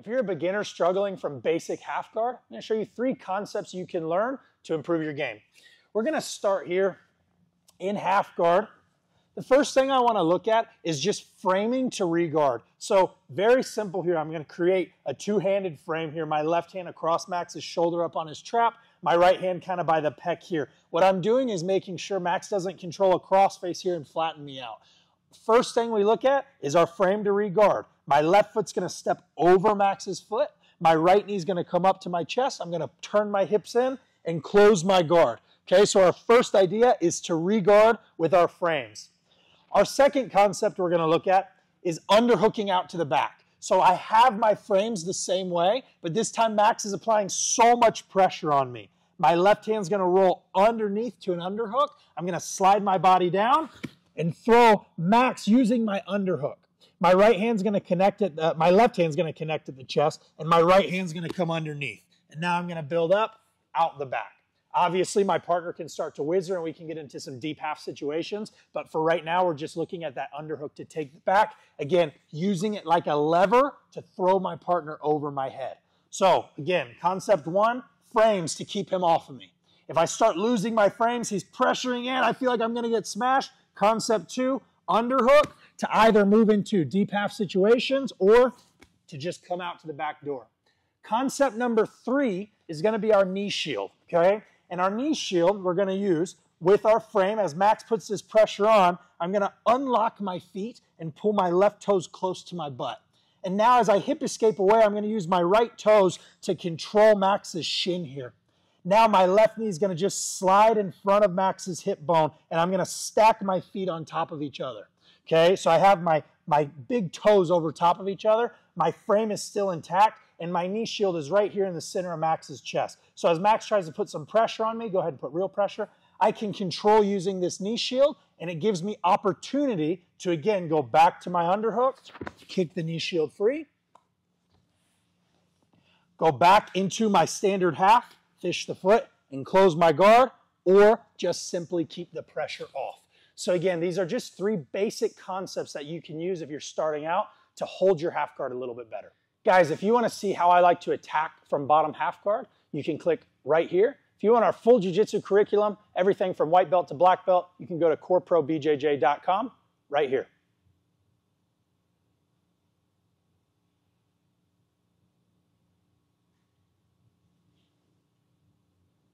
If you're a beginner struggling from basic half guard, I'm gonna show you three concepts you can learn to improve your game. We're gonna start here in half guard. The first thing I wanna look at is just framing to re-guard. So very simple here. I'm gonna create a two-handed frame here. My left hand across Max's shoulder up on his trap, my right hand kind of by the pec here. What I'm doing is making sure Max doesn't control a crossface here and flatten me out. First thing we look at is our frame to re-guard. My left foot's gonna step over Max's foot. My right knee's gonna come up to my chest. I'm gonna turn my hips in and close my guard. Okay, so our first idea is to re-guard with our frames. Our second concept we're gonna look at is underhooking out to the back. So I have my frames the same way, but this time Max is applying so much pressure on me. My left hand's gonna roll underneath to an underhook. I'm gonna slide my body down and throw Max using my underhook. My right hand's going to connect it, uh, my left hand's going to connect at the chest, and my right hand's going to come underneath. And now I'm going to build up out the back. Obviously, my partner can start to whizzer and we can get into some deep half situations. But for right now, we're just looking at that underhook to take the back. Again, using it like a lever to throw my partner over my head. So again, concept one, frames to keep him off of me. If I start losing my frames, he's pressuring in, I feel like I'm going to get smashed. Concept two, underhook to either move into deep half situations or to just come out to the back door. Concept number three is going to be our knee shield, okay? And our knee shield we're going to use with our frame. As Max puts this pressure on, I'm going to unlock my feet and pull my left toes close to my butt. And now as I hip escape away, I'm going to use my right toes to control Max's shin here. Now my left knee is going to just slide in front of Max's hip bone, and I'm going to stack my feet on top of each other. Okay, so I have my, my big toes over top of each other. My frame is still intact, and my knee shield is right here in the center of Max's chest. So as Max tries to put some pressure on me, go ahead and put real pressure. I can control using this knee shield, and it gives me opportunity to, again, go back to my underhook, kick the knee shield free, go back into my standard half, fish the foot, and close my guard, or just simply keep the pressure off. So again, these are just three basic concepts that you can use if you're starting out to hold your half guard a little bit better. Guys, if you want to see how I like to attack from bottom half guard, you can click right here. If you want our full jiu-jitsu curriculum, everything from white belt to black belt, you can go to coreprobjj.com right here.